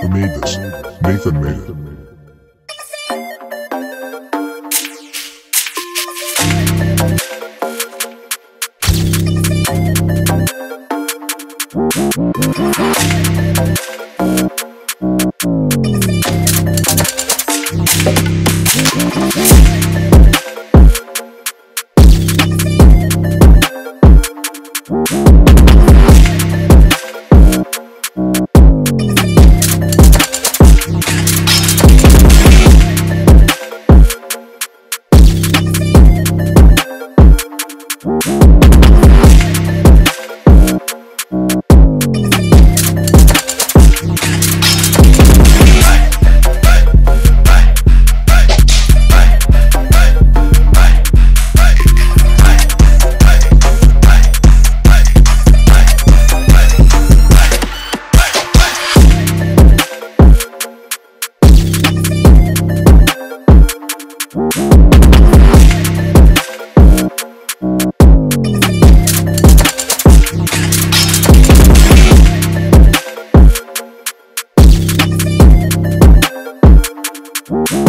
Who made this? Nathan made it. Whoa,